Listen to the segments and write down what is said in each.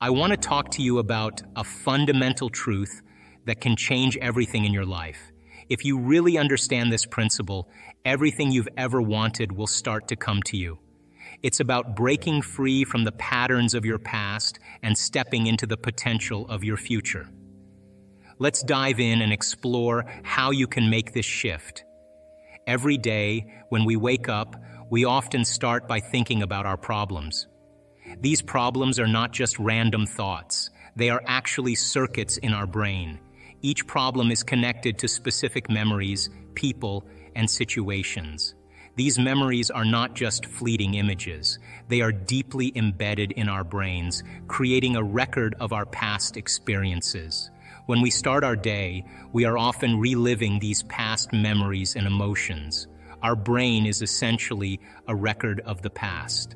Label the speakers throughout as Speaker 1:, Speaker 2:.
Speaker 1: I want to talk to you about a fundamental truth that can change everything in your life. If you really understand this principle, everything you've ever wanted will start to come to you. It's about breaking free from the patterns of your past and stepping into the potential of your future. Let's dive in and explore how you can make this shift. Every day, when we wake up, we often start by thinking about our problems. These problems are not just random thoughts, they are actually circuits in our brain. Each problem is connected to specific memories, people, and situations. These memories are not just fleeting images. They are deeply embedded in our brains, creating a record of our past experiences. When we start our day, we are often reliving these past memories and emotions. Our brain is essentially a record of the past.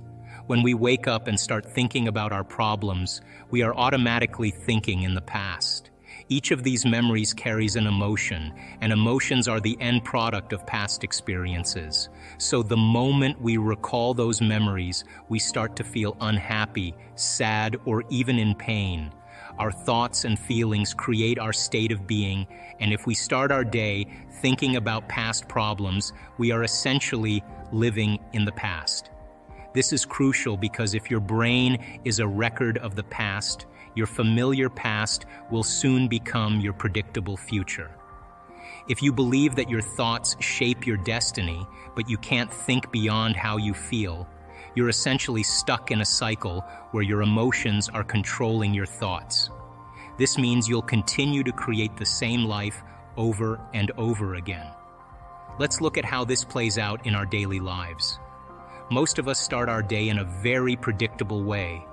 Speaker 1: When we wake up and start thinking about our problems, we are automatically thinking in the past. Each of these memories carries an emotion, and emotions are the end product of past experiences. So the moment we recall those memories, we start to feel unhappy, sad, or even in pain. Our thoughts and feelings create our state of being, and if we start our day thinking about past problems, we are essentially living in the past. This is crucial because if your brain is a record of the past, your familiar past will soon become your predictable future. If you believe that your thoughts shape your destiny, but you can't think beyond how you feel, you're essentially stuck in a cycle where your emotions are controlling your thoughts. This means you'll continue to create the same life over and over again. Let's look at how this plays out in our daily lives. Most of us start our day in a very predictable way,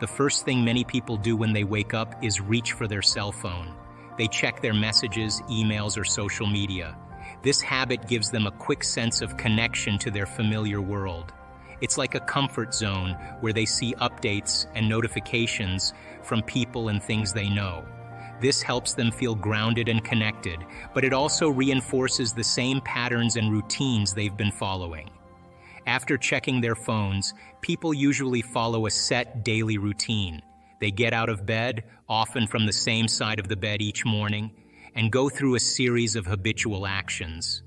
Speaker 1: the first thing many people do when they wake up is reach for their cell phone. They check their messages, emails, or social media. This habit gives them a quick sense of connection to their familiar world. It's like a comfort zone where they see updates and notifications from people and things they know. This helps them feel grounded and connected, but it also reinforces the same patterns and routines they've been following. After checking their phones, people usually follow a set daily routine. They get out of bed, often from the same side of the bed each morning, and go through a series of habitual actions.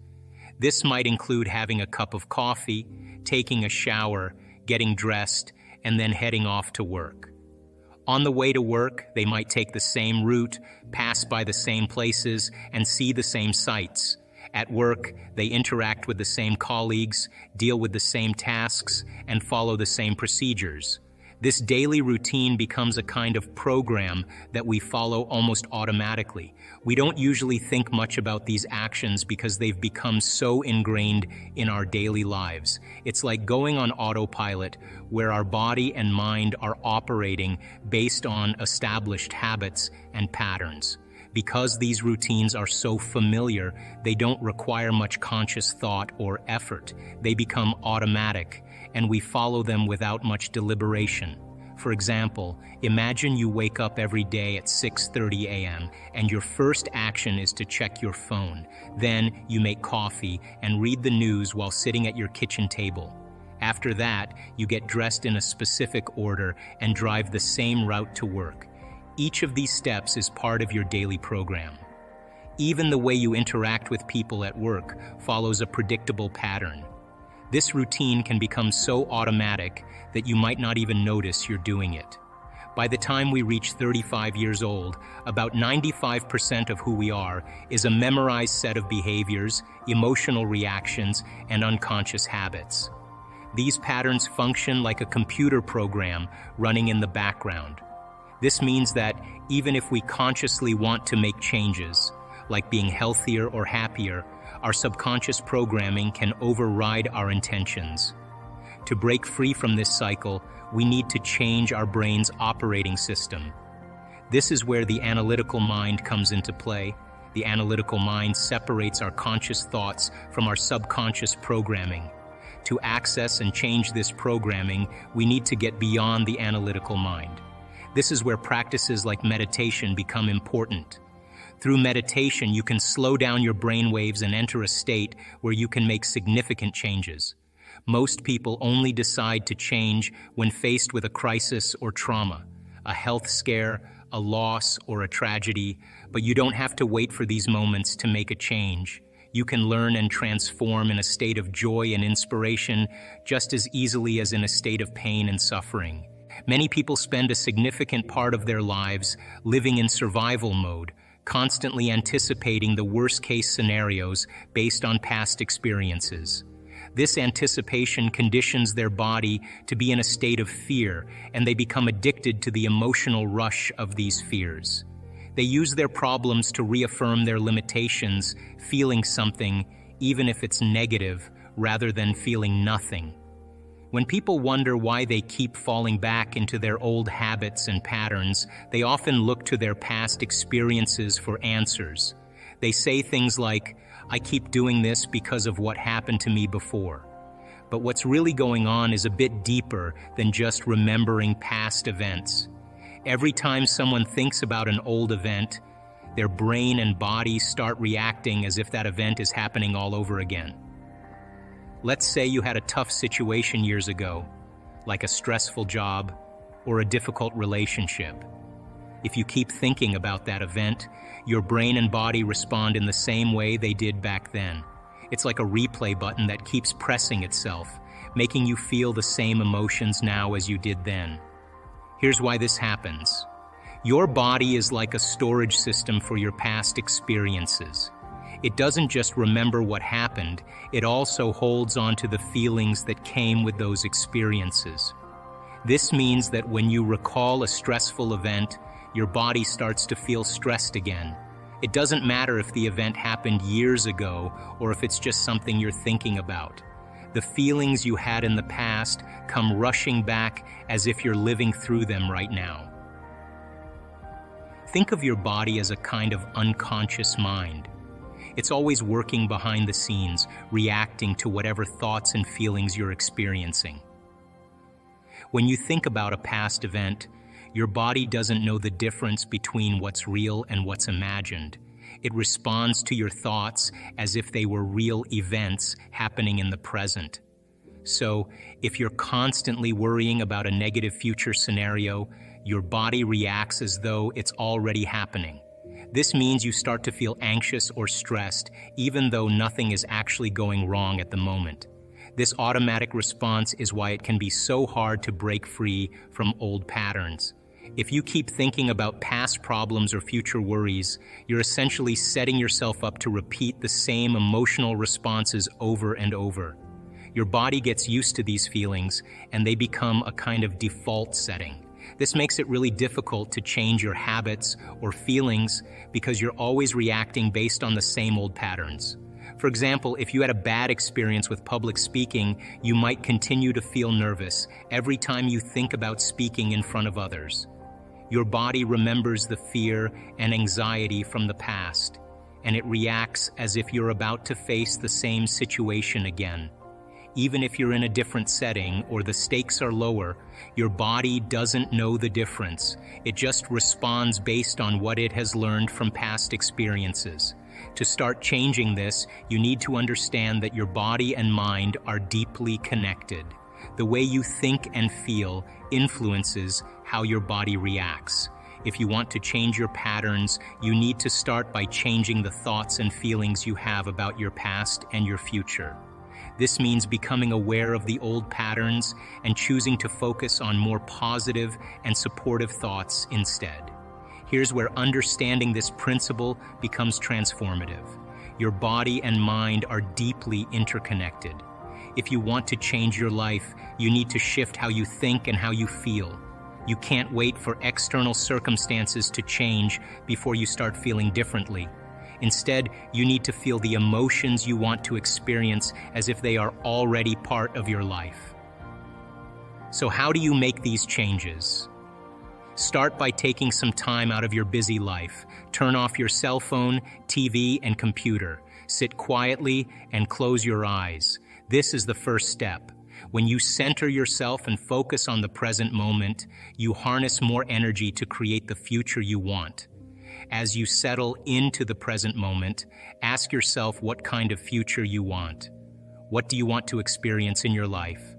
Speaker 1: This might include having a cup of coffee, taking a shower, getting dressed, and then heading off to work. On the way to work, they might take the same route, pass by the same places, and see the same sights. At work, they interact with the same colleagues, deal with the same tasks, and follow the same procedures. This daily routine becomes a kind of program that we follow almost automatically. We don't usually think much about these actions because they've become so ingrained in our daily lives. It's like going on autopilot where our body and mind are operating based on established habits and patterns. Because these routines are so familiar, they don't require much conscious thought or effort. They become automatic, and we follow them without much deliberation. For example, imagine you wake up every day at 6:30 a.m. and your first action is to check your phone. Then you make coffee and read the news while sitting at your kitchen table. After that, you get dressed in a specific order and drive the same route to work. Each of these steps is part of your daily program. Even the way you interact with people at work follows a predictable pattern. This routine can become so automatic that you might not even notice you're doing it. By the time we reach 35 years old, about 95% of who we are is a memorized set of behaviors, emotional reactions, and unconscious habits. These patterns function like a computer program running in the background, this means that even if we consciously want to make changes, like being healthier or happier, our subconscious programming can override our intentions. To break free from this cycle, we need to change our brain's operating system. This is where the analytical mind comes into play. The analytical mind separates our conscious thoughts from our subconscious programming. To access and change this programming, we need to get beyond the analytical mind. This is where practices like meditation become important. Through meditation, you can slow down your brain waves and enter a state where you can make significant changes. Most people only decide to change when faced with a crisis or trauma. a health scare, a loss, or a tragedy, but you don't have to wait for these moments to make a change. You can learn and transform in a state of joy and inspiration just as easily as in a state of pain and suffering. Many people spend a significant part of their lives living in survival mode, constantly anticipating the worst-case scenarios based on past experiences. This anticipation conditions their body to be in a state of fear, and they become addicted to the emotional rush of these fears. They use their problems to reaffirm their limitations, feeling something, even if it's negative, rather than feeling nothing. When people wonder why they keep falling back into their old habits and patterns, they often look to their past experiences for answers. They say things like, I keep doing this because of what happened to me before. But what's really going on is a bit deeper than just remembering past events. Every time someone thinks about an old event, their brain and body start reacting as if that event is happening all over again. Let's say you had a tough situation years ago, like a stressful job or a difficult relationship. If you keep thinking about that event, your brain and body respond in the same way they did back then. It's like a replay button that keeps pressing itself, making you feel the same emotions now as you did then. Here's why this happens. Your body is like a storage system for your past experiences. It doesn't just remember what happened, it also holds on to the feelings that came with those experiences. This means that when you recall a stressful event, your body starts to feel stressed again. It doesn't matter if the event happened years ago or if it's just something you're thinking about. The feelings you had in the past come rushing back as if you're living through them right now. Think of your body as a kind of unconscious mind. It's always working behind the scenes, reacting to whatever thoughts and feelings you're experiencing. When you think about a past event, your body doesn't know the difference between what's real and what's imagined. It responds to your thoughts as if they were real events happening in the present. So, if you're constantly worrying about a negative future scenario, your body reacts as though it's already happening. This means you start to feel anxious or stressed, even though nothing is actually going wrong at the moment. This automatic response is why it can be so hard to break free from old patterns. If you keep thinking about past problems or future worries, you're essentially setting yourself up to repeat the same emotional responses over and over. Your body gets used to these feelings, and they become a kind of default setting. This makes it really difficult to change your habits or feelings because you're always reacting based on the same old patterns. For example, if you had a bad experience with public speaking, you might continue to feel nervous every time you think about speaking in front of others. Your body remembers the fear and anxiety from the past, and it reacts as if you're about to face the same situation again. Even if you're in a different setting or the stakes are lower, your body doesn't know the difference. It just responds based on what it has learned from past experiences. To start changing this, you need to understand that your body and mind are deeply connected. The way you think and feel influences how your body reacts. If you want to change your patterns, you need to start by changing the thoughts and feelings you have about your past and your future. This means becoming aware of the old patterns and choosing to focus on more positive and supportive thoughts instead. Here's where understanding this principle becomes transformative. Your body and mind are deeply interconnected. If you want to change your life, you need to shift how you think and how you feel. You can't wait for external circumstances to change before you start feeling differently. Instead, you need to feel the emotions you want to experience as if they are already part of your life. So how do you make these changes? Start by taking some time out of your busy life. Turn off your cell phone, TV, and computer. Sit quietly and close your eyes. This is the first step. When you center yourself and focus on the present moment, you harness more energy to create the future you want. As you settle into the present moment, ask yourself what kind of future you want. What do you want to experience in your life?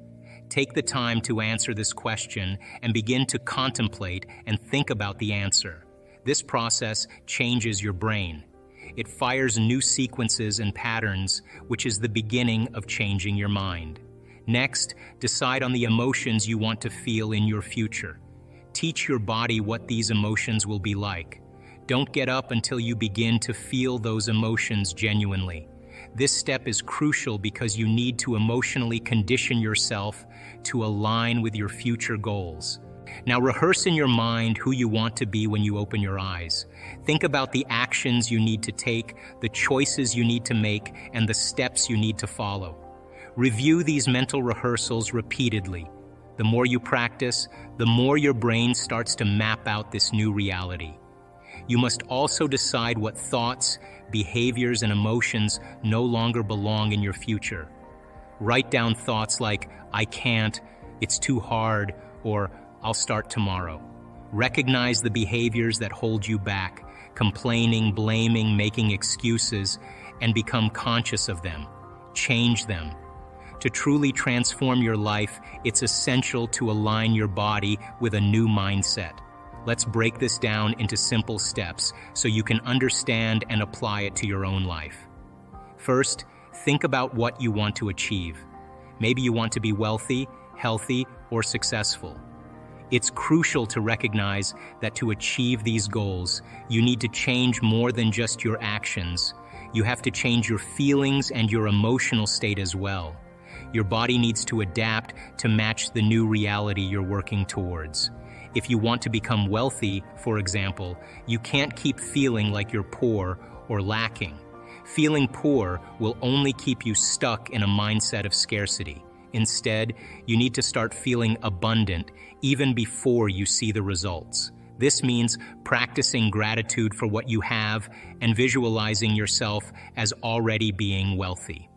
Speaker 1: Take the time to answer this question and begin to contemplate and think about the answer. This process changes your brain. It fires new sequences and patterns, which is the beginning of changing your mind. Next, decide on the emotions you want to feel in your future. Teach your body what these emotions will be like. Don't get up until you begin to feel those emotions genuinely. This step is crucial because you need to emotionally condition yourself to align with your future goals. Now rehearse in your mind who you want to be when you open your eyes. Think about the actions you need to take, the choices you need to make, and the steps you need to follow. Review these mental rehearsals repeatedly. The more you practice, the more your brain starts to map out this new reality. You must also decide what thoughts, behaviors, and emotions no longer belong in your future. Write down thoughts like, I can't, it's too hard, or I'll start tomorrow. Recognize the behaviors that hold you back, complaining, blaming, making excuses, and become conscious of them. Change them. To truly transform your life, it's essential to align your body with a new mindset. Let's break this down into simple steps so you can understand and apply it to your own life. First, think about what you want to achieve. Maybe you want to be wealthy, healthy, or successful. It's crucial to recognize that to achieve these goals, you need to change more than just your actions. You have to change your feelings and your emotional state as well. Your body needs to adapt to match the new reality you're working towards. If you want to become wealthy, for example, you can't keep feeling like you're poor or lacking. Feeling poor will only keep you stuck in a mindset of scarcity. Instead, you need to start feeling abundant even before you see the results. This means practicing gratitude for what you have and visualizing yourself as already being wealthy.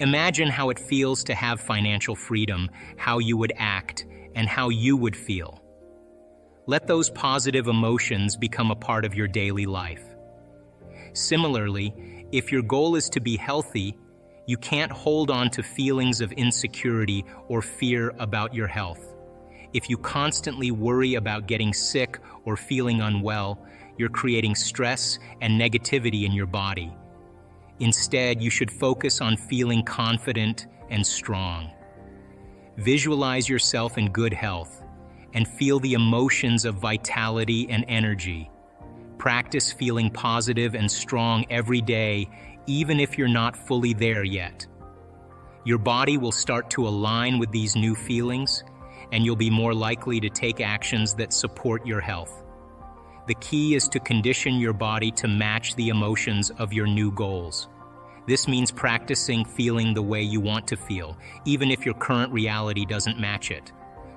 Speaker 1: Imagine how it feels to have financial freedom, how you would act, and how you would feel. Let those positive emotions become a part of your daily life. Similarly, if your goal is to be healthy, you can't hold on to feelings of insecurity or fear about your health. If you constantly worry about getting sick or feeling unwell, you're creating stress and negativity in your body. Instead, you should focus on feeling confident and strong. Visualize yourself in good health and feel the emotions of vitality and energy. Practice feeling positive and strong every day even if you're not fully there yet. Your body will start to align with these new feelings, and you'll be more likely to take actions that support your health. The key is to condition your body to match the emotions of your new goals. This means practicing feeling the way you want to feel, even if your current reality doesn't match it.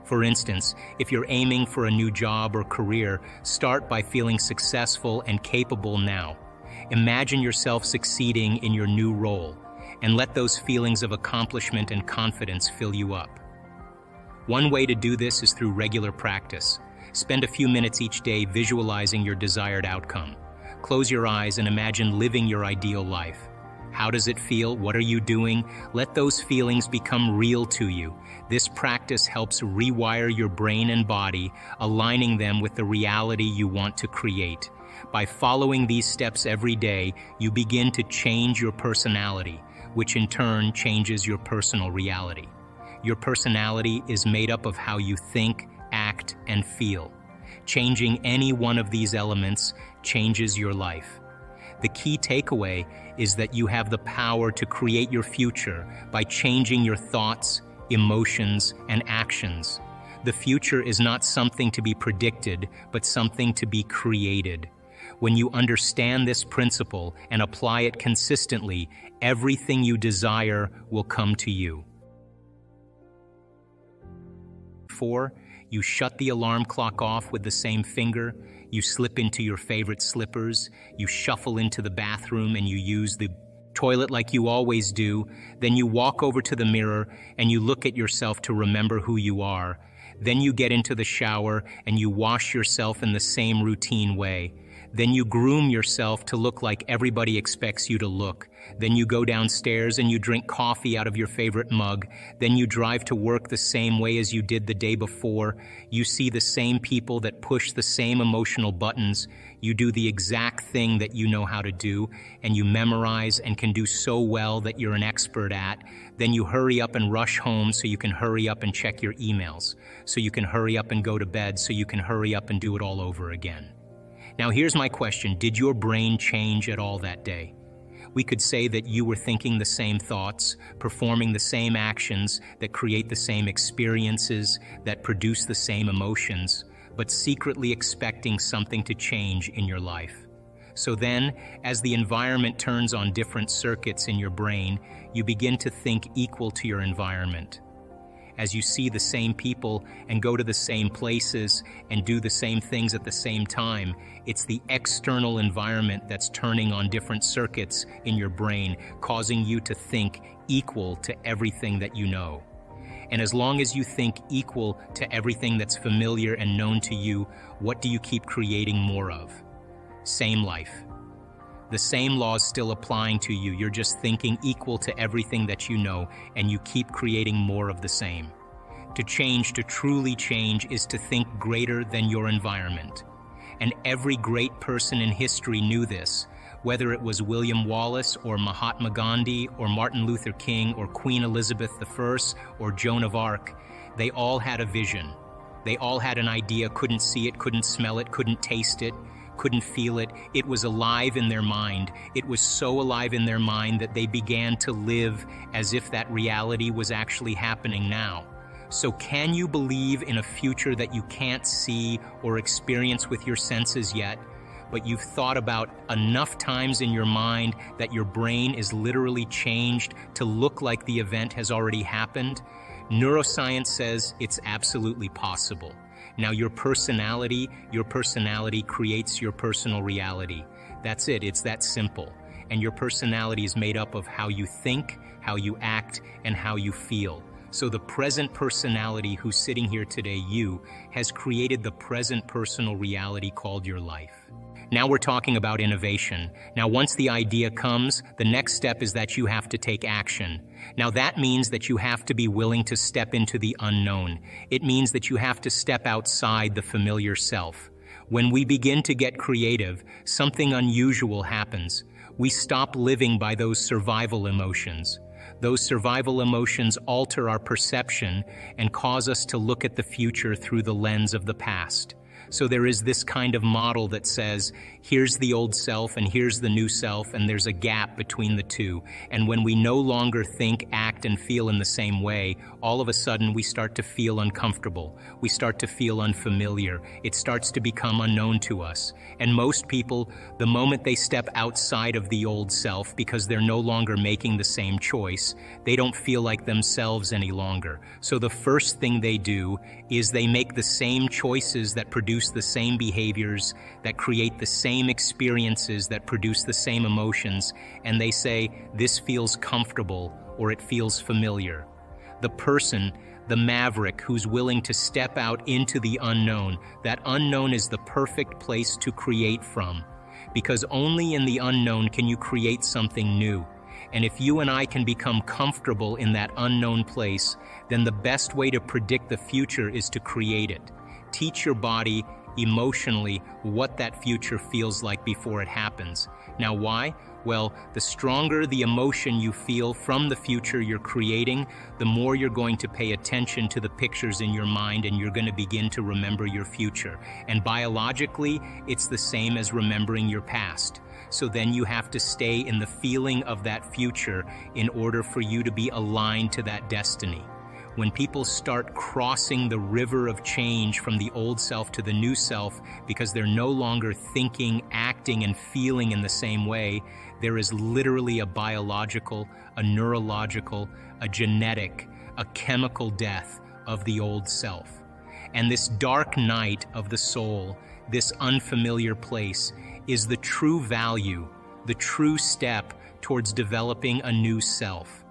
Speaker 1: For instance, if you're aiming for a new job or career, start by feeling successful and capable now. Imagine yourself succeeding in your new role, and let those feelings of accomplishment and confidence fill you up. One way to do this is through regular practice. Spend a few minutes each day visualizing your desired outcome. Close your eyes and imagine living your ideal life. How does it feel? What are you doing? Let those feelings become real to you. This practice helps rewire your brain and body, aligning them with the reality you want to create. By following these steps every day, you begin to change your personality, which in turn changes your personal reality. Your personality is made up of how you think, act, and feel. Changing any one of these elements changes your life. The key takeaway is that you have the power to create your future by changing your thoughts, emotions, and actions. The future is not something to be predicted, but something to be created. When you understand this principle and apply it consistently, everything you desire will come to you. 4. You shut the alarm clock off with the same finger, you slip into your favorite slippers, you shuffle into the bathroom and you use the toilet like you always do, then you walk over to the mirror and you look at yourself to remember who you are. Then you get into the shower and you wash yourself in the same routine way. Then you groom yourself to look like everybody expects you to look. Then you go downstairs and you drink coffee out of your favorite mug. Then you drive to work the same way as you did the day before. You see the same people that push the same emotional buttons. You do the exact thing that you know how to do, and you memorize and can do so well that you're an expert at. Then you hurry up and rush home so you can hurry up and check your emails, so you can hurry up and go to bed, so you can hurry up and do it all over again. Now, here's my question Did your brain change at all that day? We could say that you were thinking the same thoughts, performing the same actions that create the same experiences, that produce the same emotions, but secretly expecting something to change in your life. So then, as the environment turns on different circuits in your brain, you begin to think equal to your environment as you see the same people and go to the same places and do the same things at the same time. It's the external environment that's turning on different circuits in your brain, causing you to think equal to everything that you know. And as long as you think equal to everything that's familiar and known to you, what do you keep creating more of? Same life. The same laws still applying to you. You're just thinking equal to everything that you know, and you keep creating more of the same. To change, to truly change, is to think greater than your environment. And every great person in history knew this, whether it was William Wallace or Mahatma Gandhi or Martin Luther King or Queen Elizabeth I or Joan of Arc. They all had a vision. They all had an idea, couldn't see it, couldn't smell it, couldn't taste it, couldn't feel it. It was alive in their mind. It was so alive in their mind that they began to live as if that reality was actually happening now. So, can you believe in a future that you can't see or experience with your senses yet, but you've thought about enough times in your mind that your brain is literally changed to look like the event has already happened? Neuroscience says it's absolutely possible. Now, your personality, your personality creates your personal reality. That's it, it's that simple. And your personality is made up of how you think, how you act, and how you feel. So the present personality who's sitting here today, you, has created the present personal reality called your life. Now we're talking about innovation. Now, once the idea comes, the next step is that you have to take action. Now, that means that you have to be willing to step into the unknown. It means that you have to step outside the familiar self. When we begin to get creative, something unusual happens. We stop living by those survival emotions. Those survival emotions alter our perception and cause us to look at the future through the lens of the past. So there is this kind of model that says, here's the old self and here's the new self, and there's a gap between the two. And when we no longer think, act, and feel in the same way, all of a sudden we start to feel uncomfortable. We start to feel unfamiliar. It starts to become unknown to us. And most people, the moment they step outside of the old self because they're no longer making the same choice, they don't feel like themselves any longer. So the first thing they do is they make the same choices that produce the same behaviors, that create the same experiences, that produce the same emotions, and they say, this feels comfortable or it feels familiar. The person, the maverick who's willing to step out into the unknown, that unknown is the perfect place to create from. Because only in the unknown can you create something new. And if you and I can become comfortable in that unknown place, then the best way to predict the future is to create it teach your body emotionally what that future feels like before it happens. Now, why? Well, the stronger the emotion you feel from the future you're creating, the more you're going to pay attention to the pictures in your mind and you're going to begin to remember your future. And biologically, it's the same as remembering your past. So then you have to stay in the feeling of that future in order for you to be aligned to that destiny when people start crossing the river of change from the old self to the new self because they're no longer thinking, acting, and feeling in the same way, there is literally a biological, a neurological, a genetic, a chemical death of the old self. And this dark night of the soul, this unfamiliar place, is the true value, the true step towards developing a new self.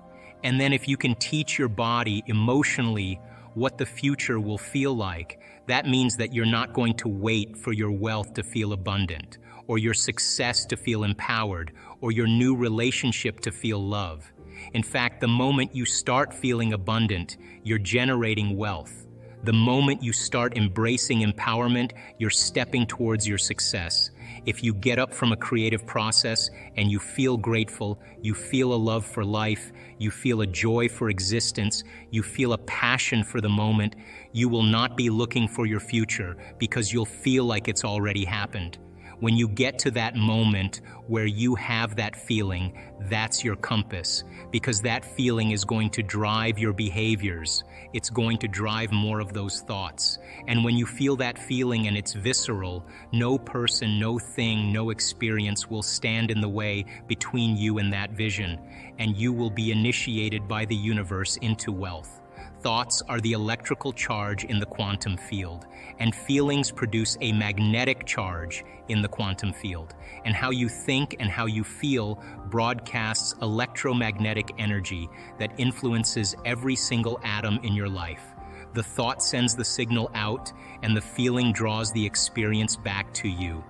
Speaker 1: And then if you can teach your body emotionally what the future will feel like, that means that you're not going to wait for your wealth to feel abundant or your success to feel empowered, or your new relationship to feel love. In fact, the moment you start feeling abundant, you're generating wealth. The moment you start embracing empowerment, you're stepping towards your success. If you get up from a creative process and you feel grateful, you feel a love for life, you feel a joy for existence, you feel a passion for the moment, you will not be looking for your future because you'll feel like it's already happened. When you get to that moment where you have that feeling, that's your compass, because that feeling is going to drive your behaviors. It's going to drive more of those thoughts. And when you feel that feeling and it's visceral, no person, no thing, no experience will stand in the way between you and that vision, and you will be initiated by the universe into wealth. Thoughts are the electrical charge in the quantum field, and feelings produce a magnetic charge in the quantum field. And how you think and how you feel broadcasts electromagnetic energy that influences every single atom in your life. The thought sends the signal out, and the feeling draws the experience back to you.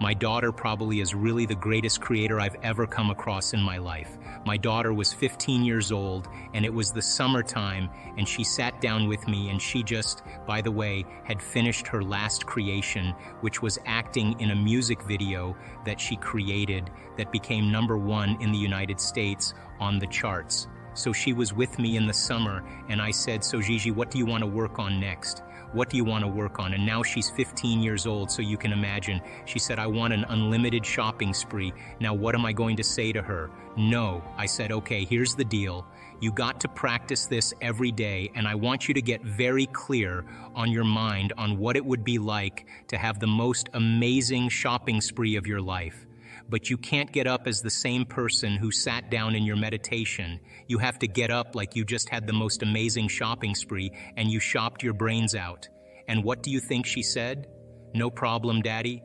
Speaker 1: My daughter probably is really the greatest creator I've ever come across in my life. My daughter was 15 years old, and it was the summertime, and she sat down with me, and she just, by the way, had finished her last creation, which was acting in a music video that she created that became number one in the United States on the charts. So she was with me in the summer, and I said, So Gigi, what do you want to work on next? What do you want to work on? And now she's 15 years old, so you can imagine. She said, I want an unlimited shopping spree. Now, what am I going to say to her? No. I said, okay, here's the deal. You got to practice this every day, and I want you to get very clear on your mind on what it would be like to have the most amazing shopping spree of your life but you can't get up as the same person who sat down in your meditation. You have to get up like you just had the most amazing shopping spree and you shopped your brains out. And what do you think she said? No problem, Daddy.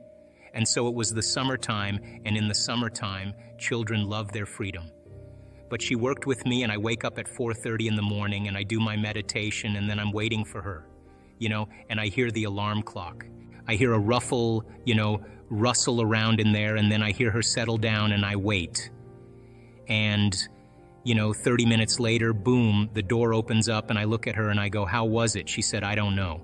Speaker 1: And so it was the summertime, and in the summertime, children love their freedom. But she worked with me, and I wake up at 4:30 in the morning, and I do my meditation, and then I'm waiting for her, you know, and I hear the alarm clock. I hear a ruffle, you know, rustle around in there, and then I hear her settle down and I wait. And, you know, 30 minutes later, boom, the door opens up and I look at her and I go, How was it? She said, I don't know.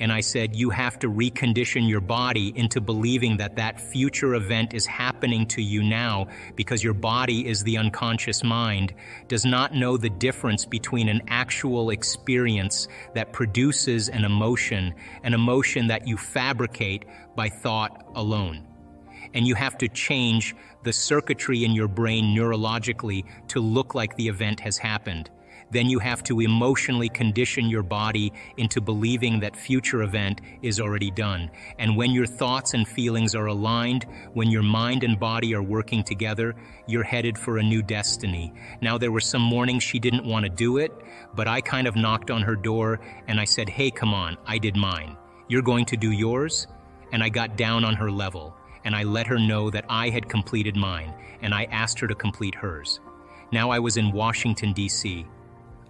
Speaker 1: And I said, You have to recondition your body into believing that that future event is happening to you now because your body is the unconscious mind, does not know the difference between an actual experience that produces an emotion, an emotion that you fabricate by thought alone. And you have to change the circuitry in your brain neurologically to look like the event has happened then you have to emotionally condition your body into believing that future event is already done. And when your thoughts and feelings are aligned, when your mind and body are working together, you're headed for a new destiny. Now, there were some mornings she didn't want to do it, but I kind of knocked on her door and I said, Hey, come on, I did mine. You're going to do yours? And I got down on her level and I let her know that I had completed mine and I asked her to complete hers. Now I was in Washington, D.C.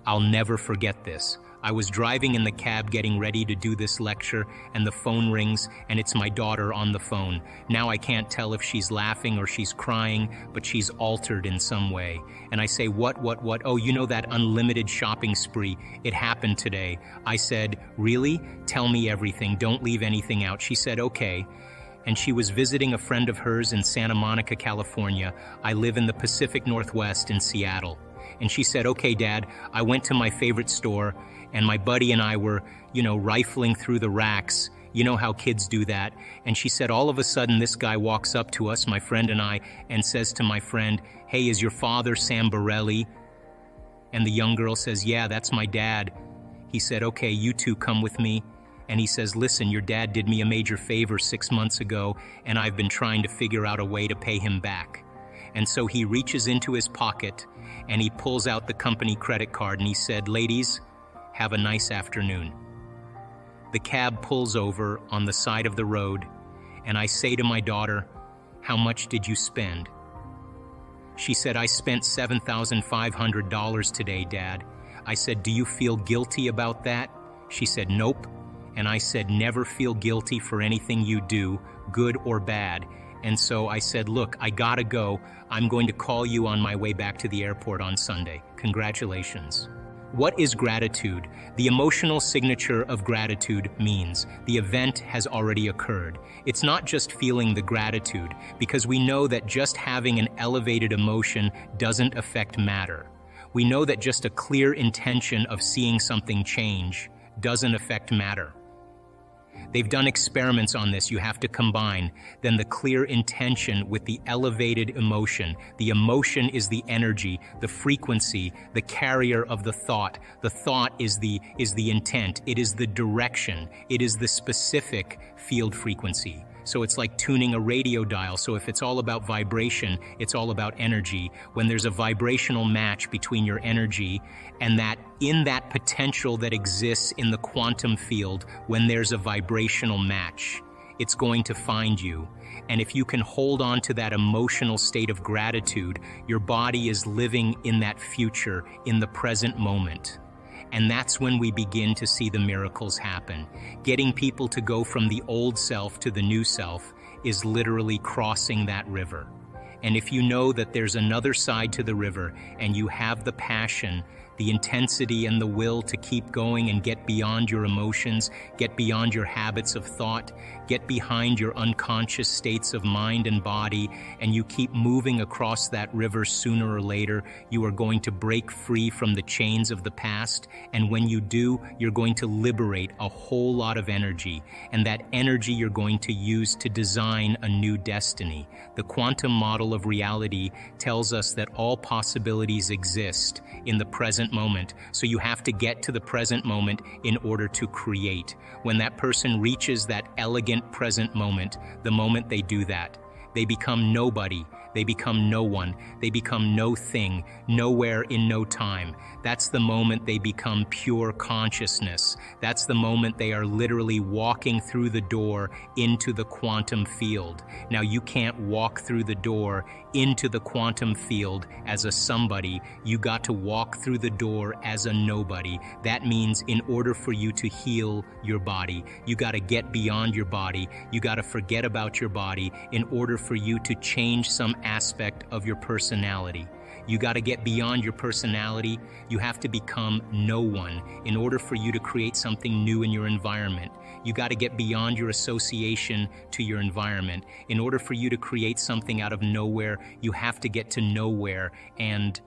Speaker 1: I'll never forget this. I was driving in the cab getting ready to do this lecture, and the phone rings, and it's my daughter on the phone. Now I can't tell if she's laughing or she's crying, but she's altered in some way. And I say, What, what, what? Oh, you know that unlimited shopping spree. It happened today. I said, Really? Tell me everything. Don't leave anything out. She said, Okay and she was visiting a friend of hers in Santa Monica, California. I live in the Pacific Northwest in Seattle. And she said, okay, dad, I went to my favorite store and my buddy and I were, you know, rifling through the racks. You know how kids do that. And she said, all of a sudden, this guy walks up to us, my friend and I, and says to my friend, hey, is your father Sam Borelli? And the young girl says, yeah, that's my dad. He said, okay, you two come with me. And he says, listen, your dad did me a major favor six months ago, and I've been trying to figure out a way to pay him back. And so he reaches into his pocket and he pulls out the company credit card and he said, Ladies, have a nice afternoon. The cab pulls over on the side of the road, and I say to my daughter, How much did you spend? She said, I spent $7,500 today, Dad. I said, Do you feel guilty about that? She said, Nope. And I said, Never feel guilty for anything you do, good or bad. And so I said, look, I gotta go. I'm going to call you on my way back to the airport on Sunday. Congratulations. What is gratitude? The emotional signature of gratitude means the event has already occurred. It's not just feeling the gratitude, because we know that just having an elevated emotion doesn't affect matter. We know that just a clear intention of seeing something change doesn't affect matter. They've done experiments on this. You have to combine then the clear intention with the elevated emotion. The emotion is the energy, the frequency, the carrier of the thought. The thought is the is the intent. It is the direction. It is the specific field frequency. So it's like tuning a radio dial. So if it's all about vibration, it's all about energy. When there's a vibrational match between your energy and that in that potential that exists in the quantum field, when there's a vibrational match, it's going to find you. And if you can hold on to that emotional state of gratitude, your body is living in that future, in the present moment. And that's when we begin to see the miracles happen. Getting people to go from the old self to the new self is literally crossing that river. And if you know that there's another side to the river and you have the passion the intensity and the will to keep going and get beyond your emotions, get beyond your habits of thought, get behind your unconscious states of mind and body, and you keep moving across that river sooner or later, you are going to break free from the chains of the past. And when you do, you're going to liberate a whole lot of energy. And that energy you're going to use to design a new destiny. The quantum model of reality tells us that all possibilities exist in the present moment. So you have to get to the present moment in order to create. When that person reaches that elegant present moment, the moment they do that, they become nobody they become no one. They become no thing, nowhere in no time. That's the moment they become pure consciousness. That's the moment they are literally walking through the door into the quantum field. Now, you can't walk through the door into the quantum field as a somebody. You got to walk through the door as a nobody. That means in order for you to heal your body, you got to get beyond your body. You got to forget about your body in order for you to change some aspect of your personality. You got to get beyond your personality. You have to become no one in order for you to create something new in your environment. You got to get beyond your association to your environment. In order for you to create something out of nowhere, you have to get to nowhere and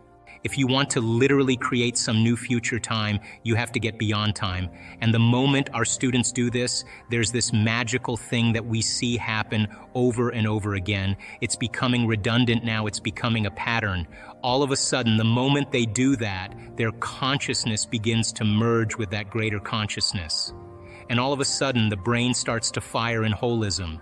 Speaker 1: if you want to literally create some new future time, you have to get beyond time. And the moment our students do this, there's this magical thing that we see happen over and over again. It's becoming redundant now, it's becoming a pattern. All of a sudden, the moment they do that, their consciousness begins to merge with that greater consciousness. And all of a sudden, the brain starts to fire in holism.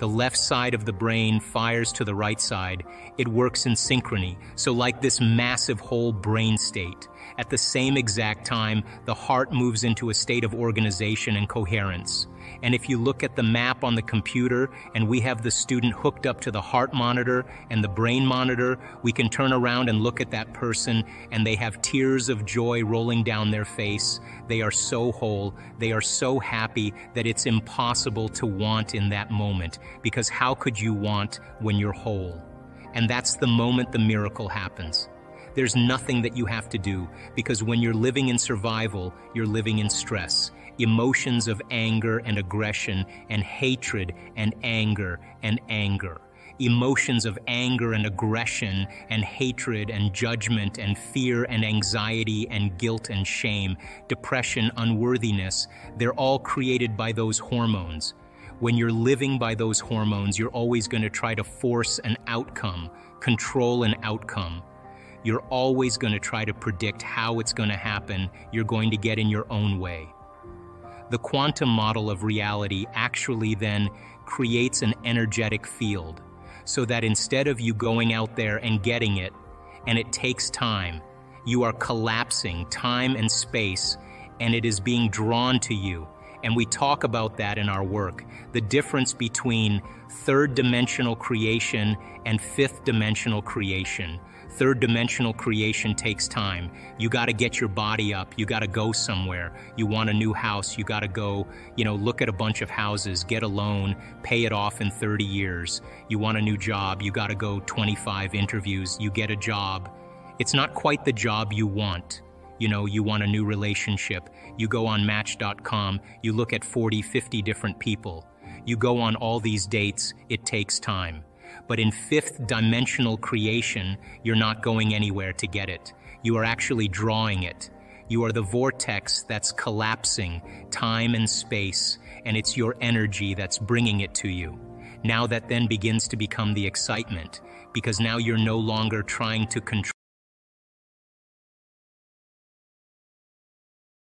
Speaker 1: The left side of the brain fires to the right side. It works in synchrony, so like this massive whole brain state. At the same exact time, the heart moves into a state of organization and coherence. And if you look at the map on the computer and we have the student hooked up to the heart monitor and the brain monitor, we can turn around and look at that person and they have tears of joy rolling down their face. They are so whole, they are so happy that it's impossible to want in that moment because how could you want when you're whole? And that's the moment the miracle happens. There's nothing that you have to do because when you're living in survival, you're living in stress emotions of anger and aggression and hatred and anger and anger. Emotions of anger and aggression and hatred and judgment and fear and anxiety and guilt and shame, depression, unworthiness, they're all created by those hormones. When you're living by those hormones, you're always going to try to force an outcome, control an outcome. You're always going to try to predict how it's going to happen. You're going to get in your own way. The quantum model of reality actually then creates an energetic field so that instead of you going out there and getting it, and it takes time, you are collapsing time and space, and it is being drawn to you, And we talk about that in our work the difference between third dimensional creation and fifth dimensional creation. Third dimensional creation takes time. You got to get your body up. You got to go somewhere. You want a new house. You got to go, you know, look at a bunch of houses, get a loan, pay it off in 30 years. You want a new job. You got to go 25 interviews. You get a job. It's not quite the job you want. You know, you want a new relationship. You go on Match.com. You look at 40, 50 different people. You go on all these dates. It takes time. But in fifth dimensional creation, you're not going anywhere to get it. You are actually drawing it. You are the vortex that's collapsing time and space, and it's your energy that's bringing it to you. Now that then begins to become the excitement, because now you're no longer trying to control